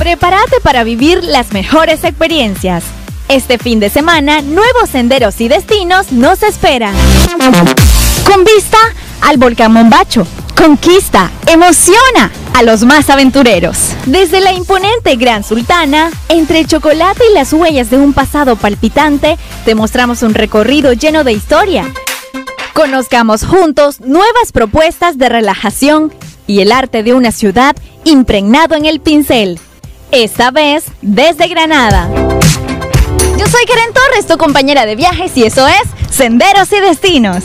Prepárate para vivir las mejores experiencias. Este fin de semana, nuevos senderos y destinos nos esperan. Con vista al volcán Mombacho, conquista, emociona a los más aventureros. Desde la imponente Gran Sultana, entre chocolate y las huellas de un pasado palpitante, te mostramos un recorrido lleno de historia. Conozcamos juntos nuevas propuestas de relajación y el arte de una ciudad impregnado en el pincel. Esta vez desde Granada. Yo soy Karen Torres, tu compañera de viajes y eso es Senderos y Destinos.